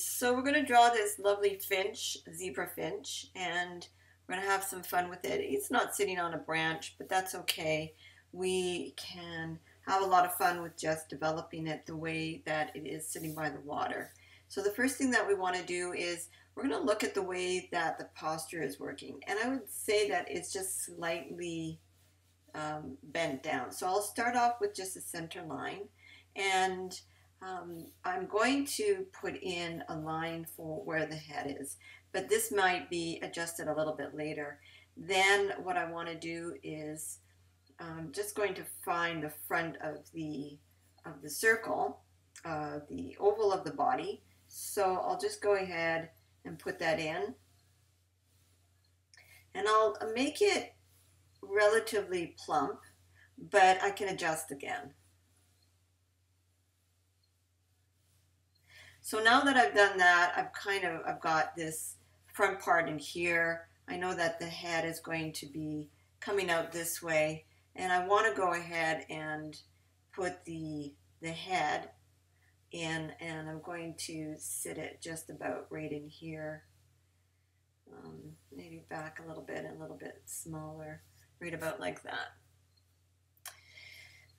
so we're going to draw this lovely finch, zebra finch, and we're going to have some fun with it. It's not sitting on a branch, but that's okay. We can have a lot of fun with just developing it the way that it is sitting by the water. So the first thing that we want to do is we're going to look at the way that the posture is working. And I would say that it's just slightly um, bent down. So I'll start off with just a center line and um, I'm going to put in a line for where the head is, but this might be adjusted a little bit later. Then what I want to do is I'm um, just going to find the front of the of the circle, uh, the oval of the body. So I'll just go ahead and put that in. And I'll make it relatively plump, but I can adjust again. So now that I've done that, I've kind of, I've got this front part in here. I know that the head is going to be coming out this way. And I want to go ahead and put the, the head in and I'm going to sit it just about right in here. Um, maybe back a little bit a little bit smaller, right about like that.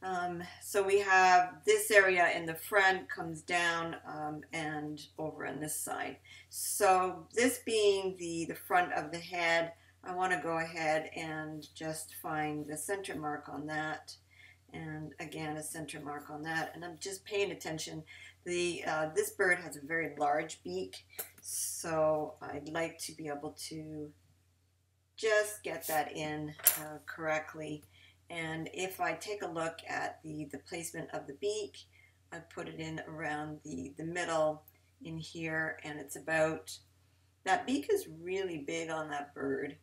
Um, so we have this area in the front comes down um, and over on this side. So this being the, the front of the head, I want to go ahead and just find the center mark on that. And again, a center mark on that. And I'm just paying attention. The uh, This bird has a very large beak, so I'd like to be able to just get that in uh, correctly and if I take a look at the, the placement of the beak, I put it in around the, the middle in here, and it's about, that beak is really big on that bird.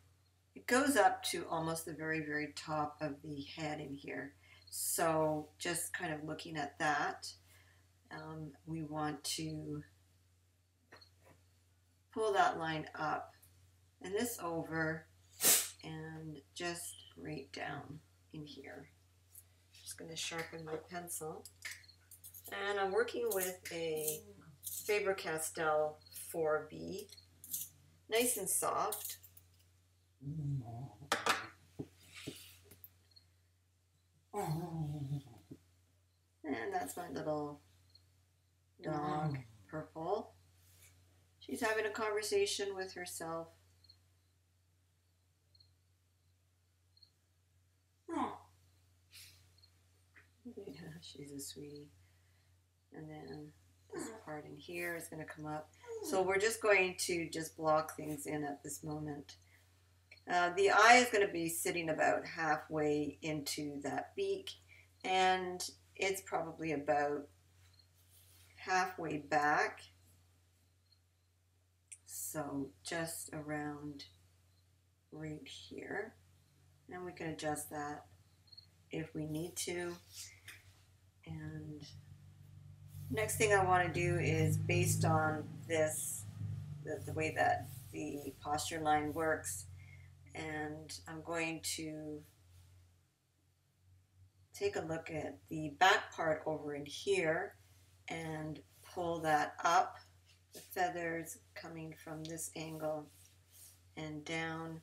It goes up to almost the very, very top of the head in here. So just kind of looking at that, um, we want to pull that line up and this over and just right down in here. Just going to sharpen my pencil. And I'm working with a Faber-Castell 4B. Nice and soft. And that's my little dog, mm. Purple. She's having a conversation with herself. Yeah, she's a sweetie. And then this part in here is going to come up. So we're just going to just block things in at this moment. Uh, the eye is going to be sitting about halfway into that beak and it's probably about halfway back. So just around right here. And we can adjust that if we need to. And next thing I want to do is based on this, the, the way that the posture line works, and I'm going to take a look at the back part over in here and pull that up, the feathers coming from this angle and down,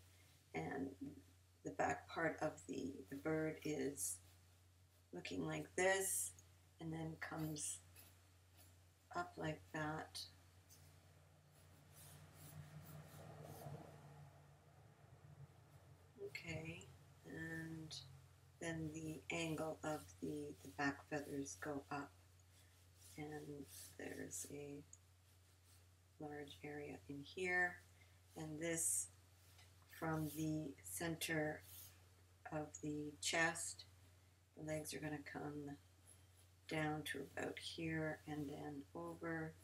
and the back part of the, the bird is looking like this and then comes up like that. Okay, and then the angle of the, the back feathers go up and there's a large area in here and this from the center of the chest the legs are going to come down to about here and then over.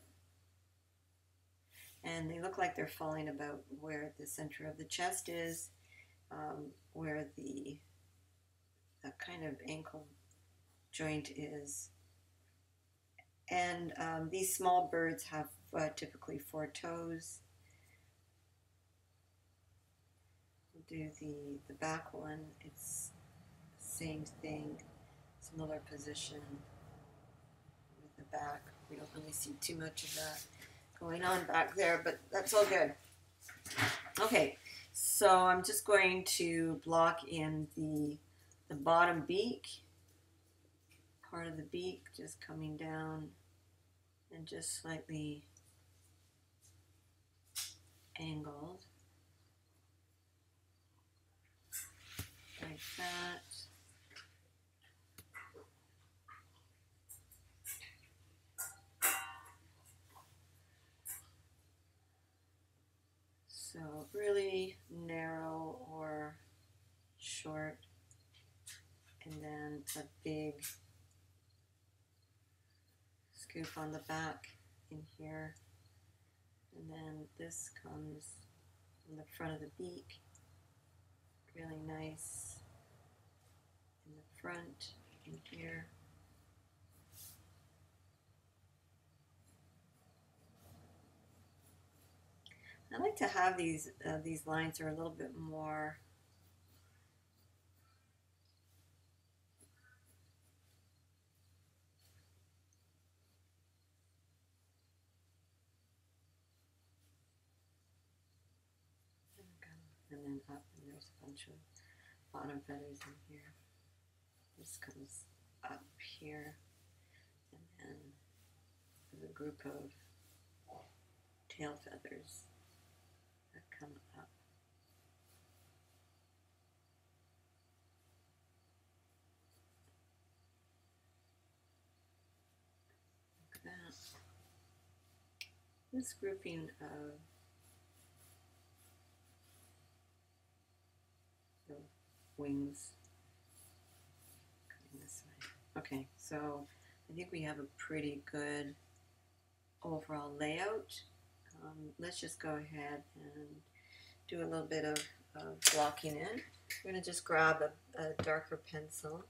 And they look like they're falling about where the center of the chest is, um, where the kind of ankle joint is. And um, these small birds have uh, typically four toes. We'll do the, the back one. It's same thing, similar position with the back. We don't really see too much of that going on back there, but that's all good. Okay, so I'm just going to block in the, the bottom beak, part of the beak just coming down and just slightly angled like that. So really narrow or short and then a big scoop on the back in here. And then this comes in the front of the beak. Really nice in the front and here I like to have these uh, these lines are a little bit more and then up and there's a bunch of bottom feathers in here. This comes up here and then there's a group of tail feathers that come up. Like that. This grouping of the wings. Okay, so I think we have a pretty good overall layout. Um, let's just go ahead and do a little bit of, of blocking in. I'm going to just grab a, a darker pencil.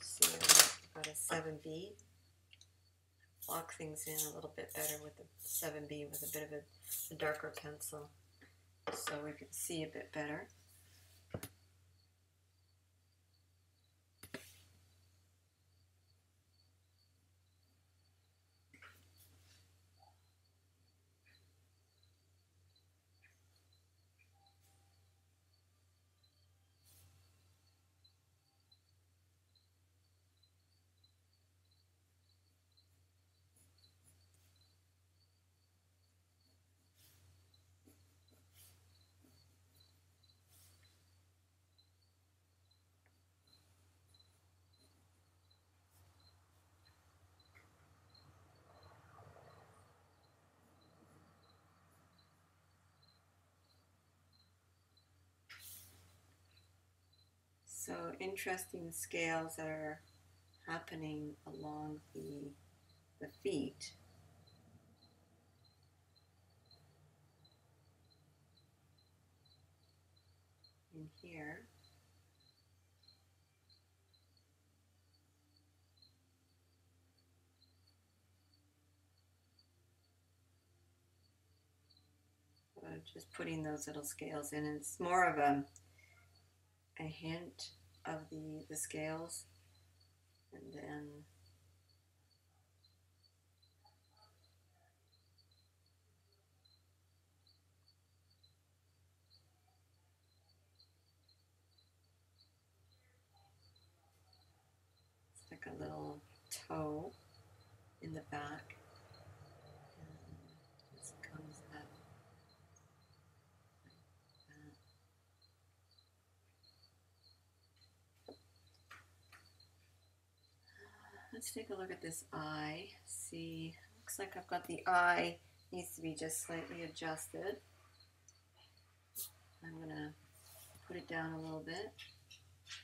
So got a 7B. Block things in a little bit better with the 7B with a bit of a, a darker pencil so we can see a bit better. So interesting scales that are happening along the, the feet. In here. Just putting those little scales in. It's more of a a hint of the, the scales and then it's like a little toe in the back and just comes up like that. Let's take a look at this eye. See, looks like I've got the eye needs to be just slightly adjusted. I'm gonna put it down a little bit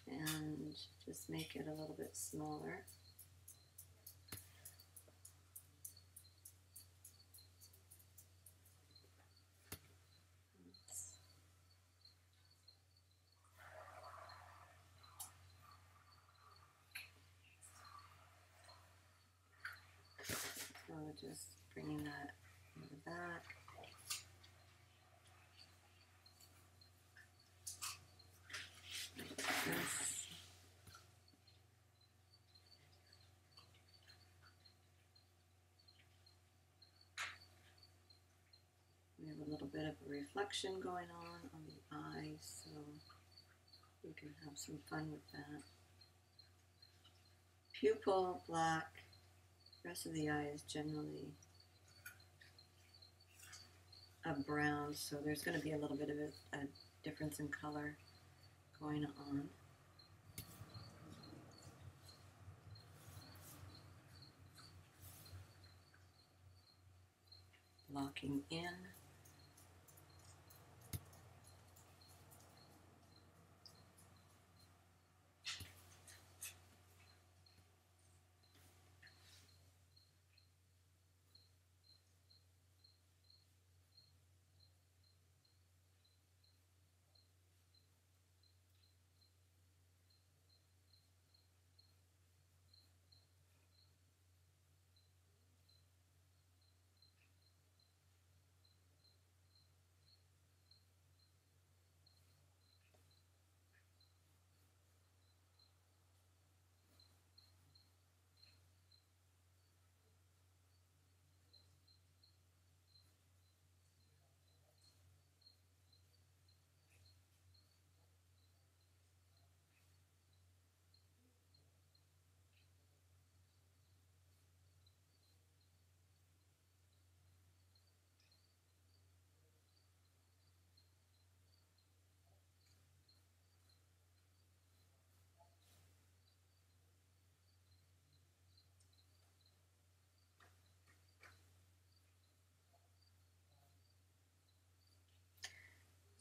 and just make it a little bit smaller. Oops. So just bringing that in the back. Like this. Bit of a reflection going on on the eye, so we can have some fun with that. Pupil black, rest of the eye is generally a brown, so there's going to be a little bit of a, a difference in color going on. Locking in.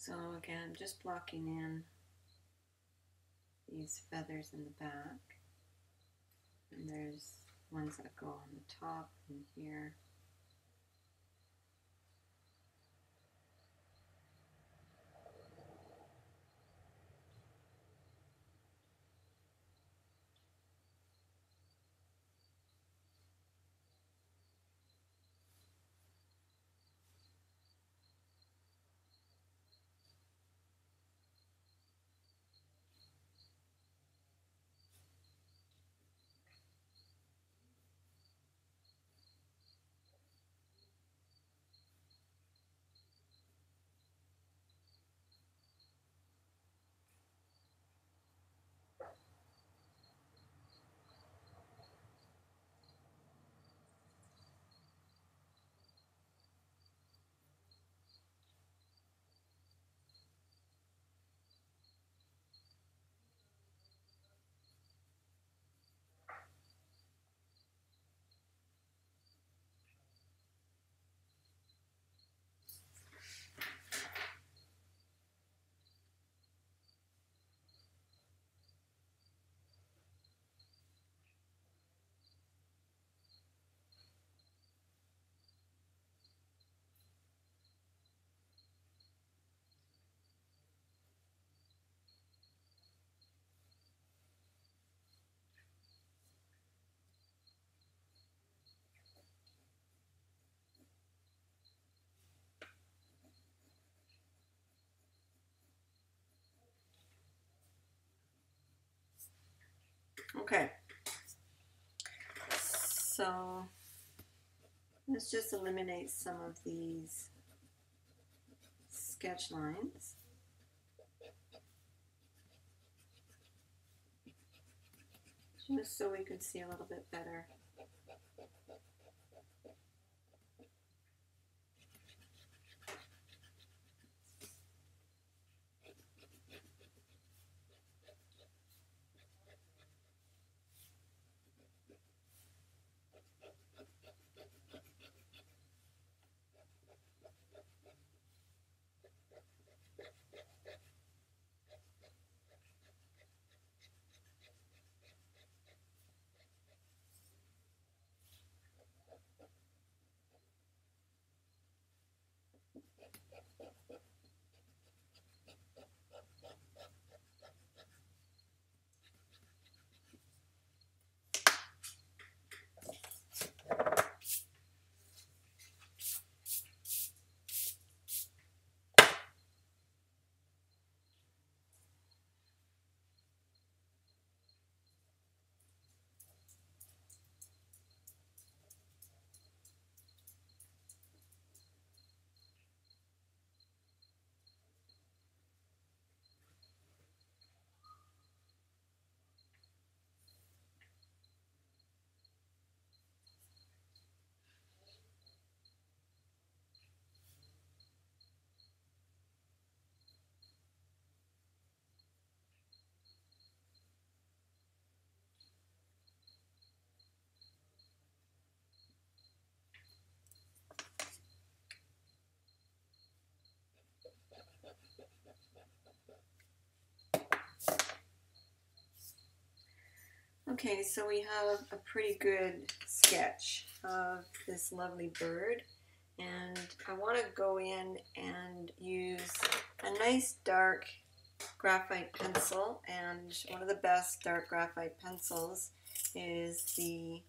So again, I'm just blocking in these feathers in the back. And there's ones that go on the top and here. Okay. So let's just eliminate some of these sketch lines. Just so we can see a little bit better. Okay, so we have a pretty good sketch of this lovely bird. And I want to go in and use a nice dark graphite pencil. And one of the best dark graphite pencils is the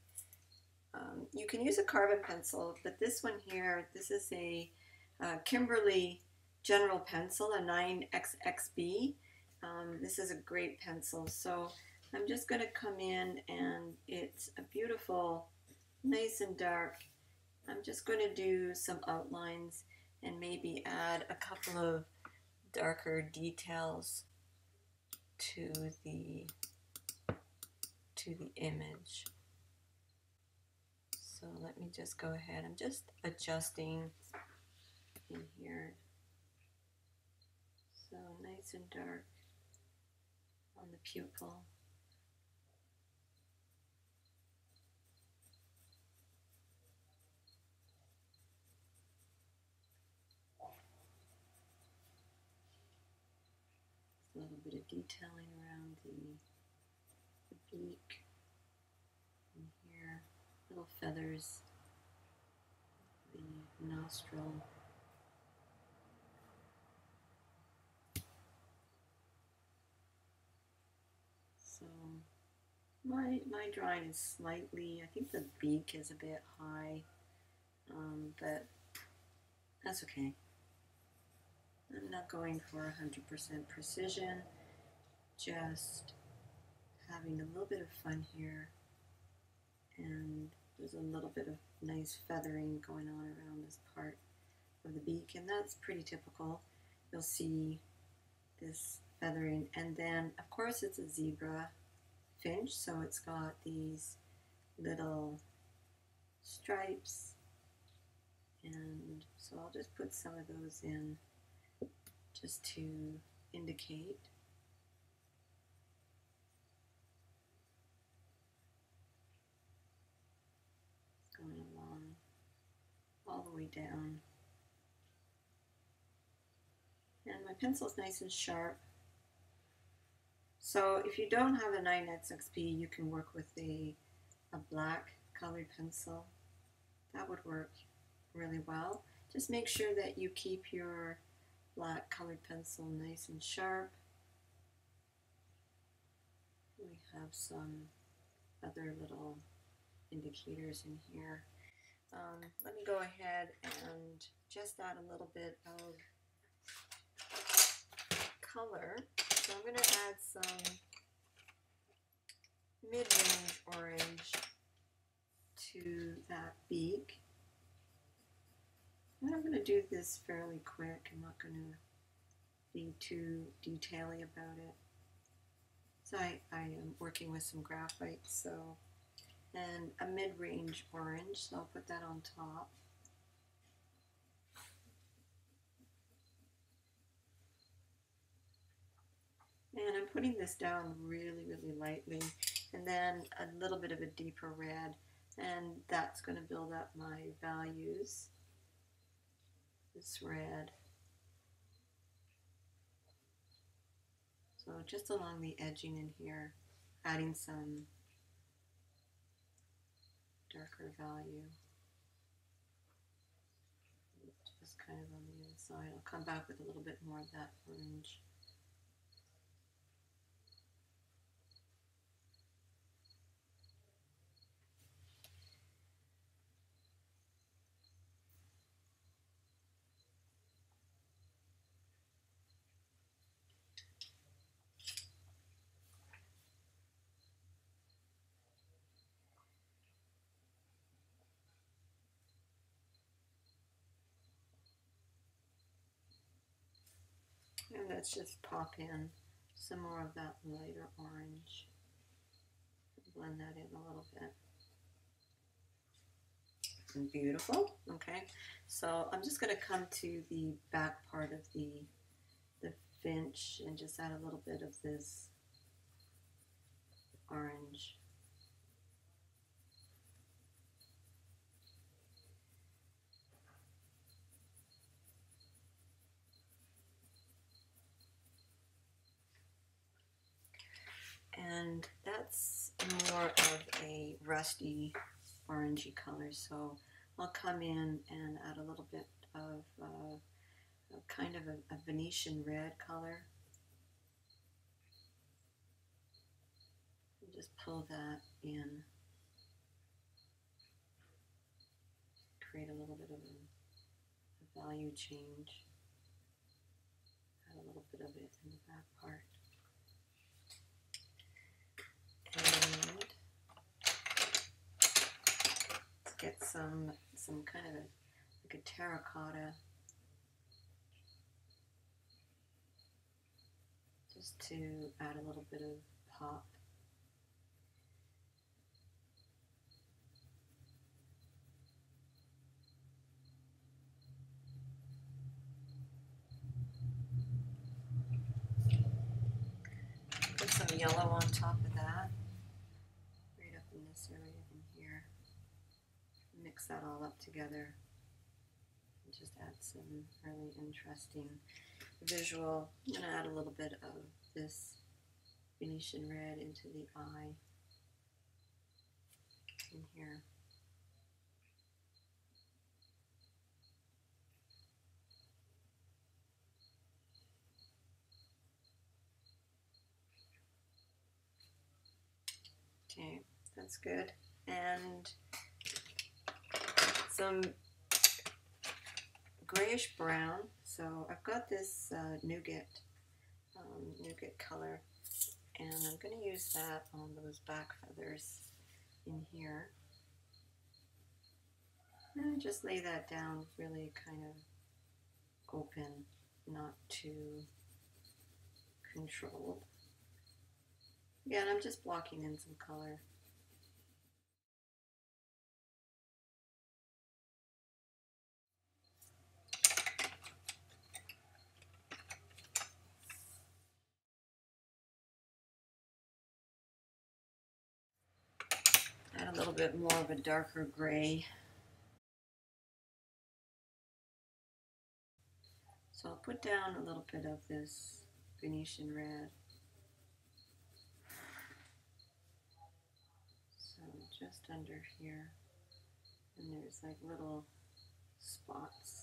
um, you can use a carbon pencil but this one here this is a uh, Kimberly general pencil a 9XXB um, this is a great pencil. So I'm just going to come in and it's a beautiful nice and dark I'm just going to do some outlines and maybe add a couple of darker details to the to the image. So let me just go ahead. I'm just adjusting in here. So nice and dark on the pupil. Bit of detailing around the, the beak and here, little feathers, the nostril. So my, my drawing is slightly, I think the beak is a bit high, um, but that's okay. I'm not going for 100% precision, just having a little bit of fun here. And there's a little bit of nice feathering going on around this part of the beak, and that's pretty typical. You'll see this feathering, and then of course it's a zebra finch, so it's got these little stripes, and so I'll just put some of those in just to indicate it's going along all the way down. And my pencil is nice and sharp. So if you don't have a 9XXB, you can work with a, a black colored pencil. That would work really well. Just make sure that you keep your black colored pencil nice and sharp. We have some other little indicators in here. Um, let me go ahead and just add a little bit of color. So I'm going to add some mid-range orange to that beak. And I'm going to do this fairly quick. I'm not going to be too detaily about it. So I, I am working with some graphite, so, and a mid-range orange, so I'll put that on top. And I'm putting this down really, really lightly, and then a little bit of a deeper red, and that's going to build up my values this red. So just along the edging in here, adding some darker value. Just kind of on the inside. I'll come back with a little bit more of that orange. And let's just pop in some more of that lighter orange. Blend that in a little bit. Beautiful. Okay, so I'm just going to come to the back part of the the finch and just add a little bit of this orange. And that's more of a rusty orangey color. So I'll come in and add a little bit of uh, kind of a, a Venetian red color. Just pull that in. Create a little bit of a, a value change. Add a little bit of it in the back part. And let's get some some kind of a like a terracotta just to add a little bit of pop. Put some yellow on top of that, right up in this area in here. Mix that all up together and just add some really interesting visual. I'm going to add a little bit of this Venetian red into the eye in here. Okay, that's good. And some grayish brown. So I've got this uh, nougat, um, nougat color, and I'm going to use that on those back feathers in here. And just lay that down really kind of open, not too controlled. Again, I'm just blocking in some color. Add a little bit more of a darker gray. So I'll put down a little bit of this Venetian red. So just under here, and there's like little spots.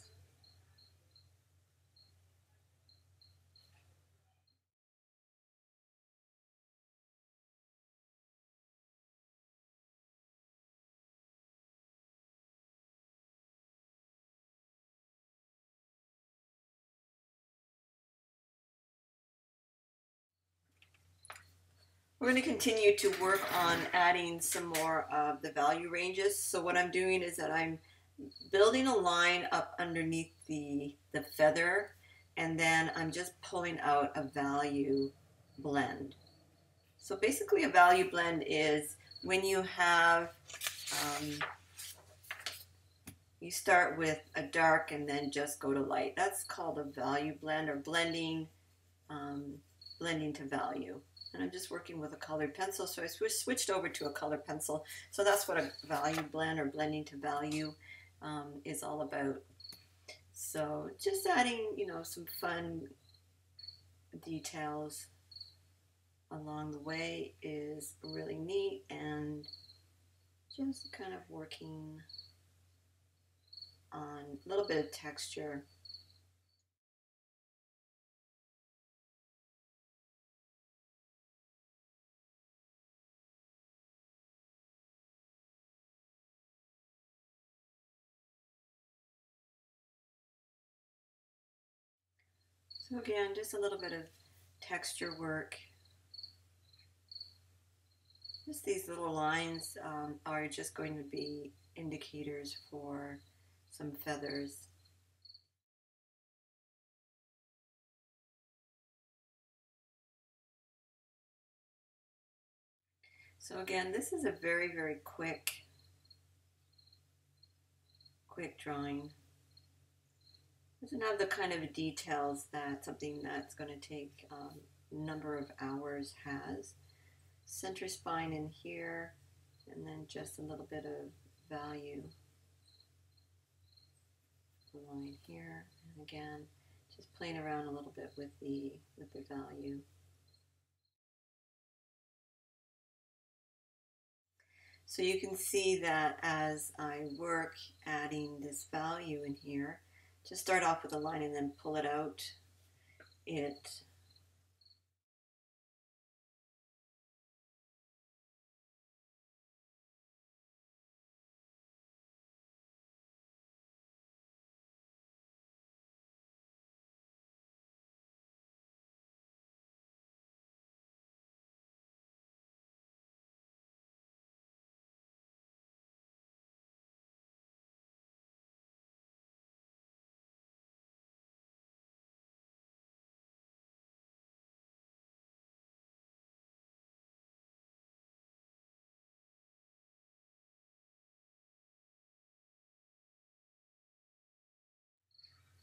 We're going to continue to work on adding some more of the value ranges. So what I'm doing is that I'm building a line up underneath the, the feather and then I'm just pulling out a value blend. So basically a value blend is when you have, um, you start with a dark and then just go to light. That's called a value blend or blending, um, blending to value and I'm just working with a colored pencil so I switched over to a colored pencil. So that's what a value blend or blending to value um, is all about. So just adding you know some fun details along the way is really neat and just kind of working on a little bit of texture So again, just a little bit of texture work. Just these little lines um, are just going to be indicators for some feathers. So again, this is a very, very quick, quick drawing doesn't have the kind of details that something that's going to take um, number of hours has. Center spine in here, and then just a little bit of value line here, and again, just playing around a little bit with the with the value. So you can see that as I work adding this value in here, to start off with a line and then pull it out, it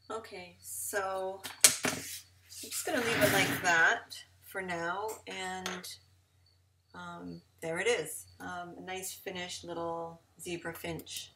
Okay, so I'm just going to leave it like that for now, and um, there it is. Um, a nice finished little zebra finch.